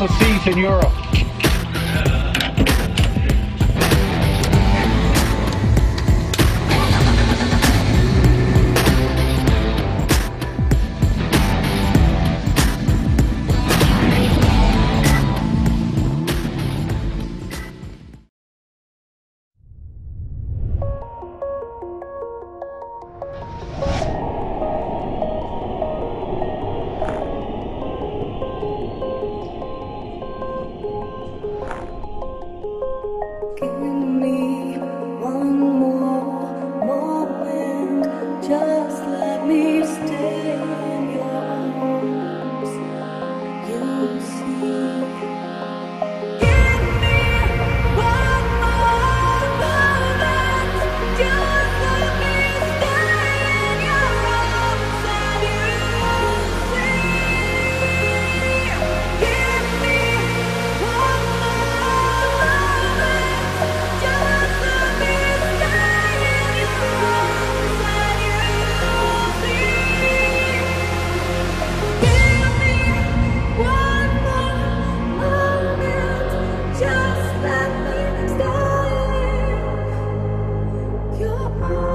of peace in Europe. Thank you.